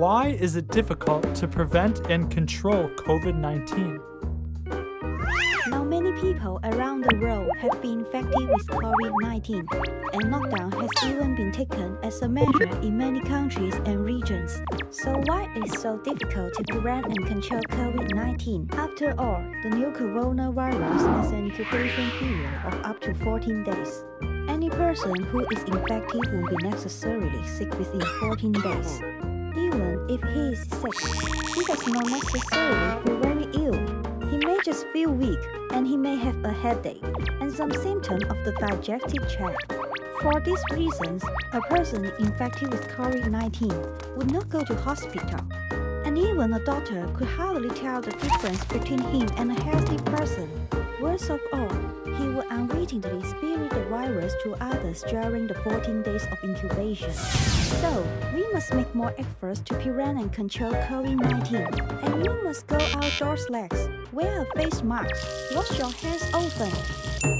Why is it difficult to prevent and control COVID 19? Now, many people around the world have been infected with COVID 19, and lockdown has even been taken as a measure in many countries and regions. So, why is it so difficult to prevent and control COVID 19? After all, the new coronavirus has an incubation period of up to 14 days. Any person who is infected will be necessarily sick within 14 days. Even if he is sick, he does not necessarily feel very ill. He may just feel weak and he may have a headache and some symptom of the digestive tract. For these reasons, a person infected with COVID-19 would not go to hospital. And even a doctor could hardly tell the difference between him and a healthy person. Worst of all, will unwittingly spirit the virus to others during the 14 days of incubation. So, we must make more efforts to prevent and control COVID-19. And you must go outdoors less, wear a face mask, wash your hands often,